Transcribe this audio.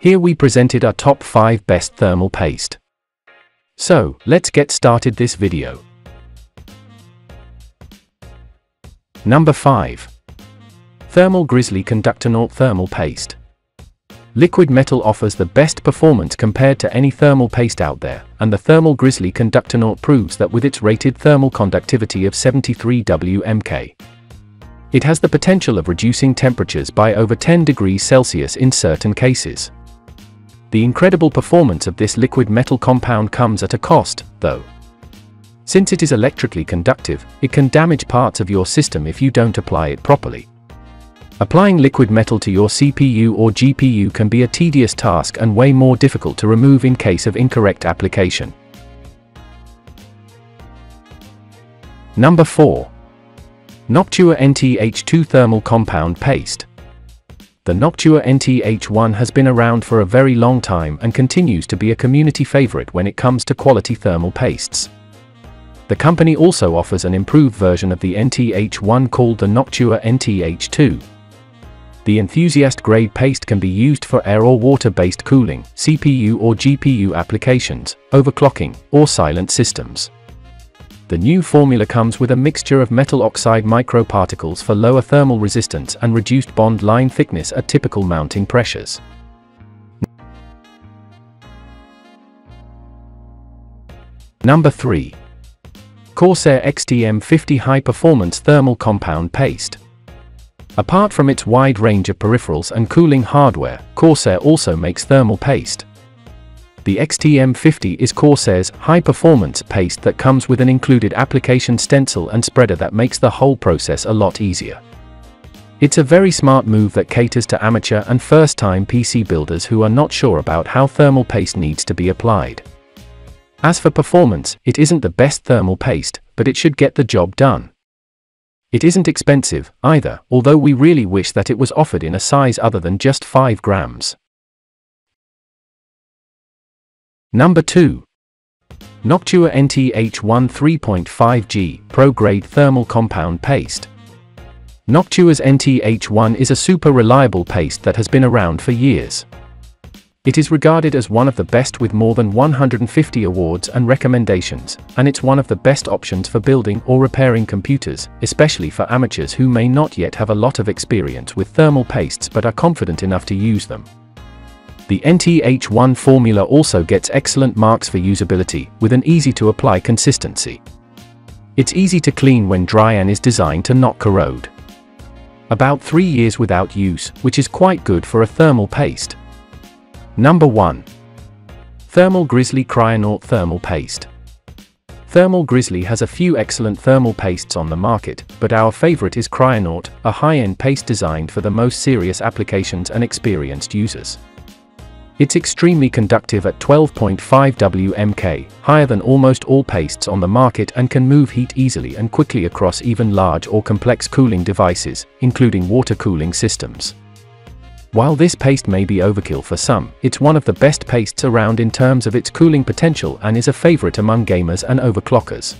Here we presented our top 5 best thermal paste. So, let's get started this video. Number 5. Thermal Grizzly Conductor Conductonaut Thermal Paste. Liquid metal offers the best performance compared to any thermal paste out there, and the Thermal Grizzly Conductor Conductonaut proves that with its rated thermal conductivity of 73 WMK. It has the potential of reducing temperatures by over 10 degrees Celsius in certain cases. The incredible performance of this liquid metal compound comes at a cost, though. Since it is electrically conductive, it can damage parts of your system if you don't apply it properly. Applying liquid metal to your CPU or GPU can be a tedious task and way more difficult to remove in case of incorrect application. Number 4. Noctua NTH2 Thermal Compound Paste. The Noctua NTH1 has been around for a very long time and continues to be a community favorite when it comes to quality thermal pastes. The company also offers an improved version of the NTH1 called the Noctua NTH2. The enthusiast-grade paste can be used for air or water-based cooling, CPU or GPU applications, overclocking, or silent systems. The new formula comes with a mixture of metal oxide microparticles for lower thermal resistance and reduced bond line thickness at typical mounting pressures. Number 3. Corsair XTM50 High Performance Thermal Compound Paste. Apart from its wide range of peripherals and cooling hardware, Corsair also makes thermal paste. The XTM50 is Corsair's high-performance paste that comes with an included application stencil and spreader that makes the whole process a lot easier. It's a very smart move that caters to amateur and first-time PC builders who are not sure about how thermal paste needs to be applied. As for performance, it isn't the best thermal paste, but it should get the job done. It isn't expensive, either, although we really wish that it was offered in a size other than just 5 grams. Number 2. Noctua NTH1 3.5G Pro Grade Thermal Compound Paste. Noctua's NTH1 is a super reliable paste that has been around for years. It is regarded as one of the best with more than 150 awards and recommendations, and it's one of the best options for building or repairing computers, especially for amateurs who may not yet have a lot of experience with thermal pastes but are confident enough to use them. The NTH1 formula also gets excellent marks for usability, with an easy-to-apply consistency. It's easy to clean when dry and is designed to not corrode. About 3 years without use, which is quite good for a thermal paste. Number 1. Thermal Grizzly Kryonaut Thermal Paste. Thermal Grizzly has a few excellent thermal pastes on the market, but our favorite is Kryonaut, a high-end paste designed for the most serious applications and experienced users. It's extremely conductive at 12.5 WMK, higher than almost all pastes on the market and can move heat easily and quickly across even large or complex cooling devices, including water cooling systems. While this paste may be overkill for some, it's one of the best pastes around in terms of its cooling potential and is a favorite among gamers and overclockers.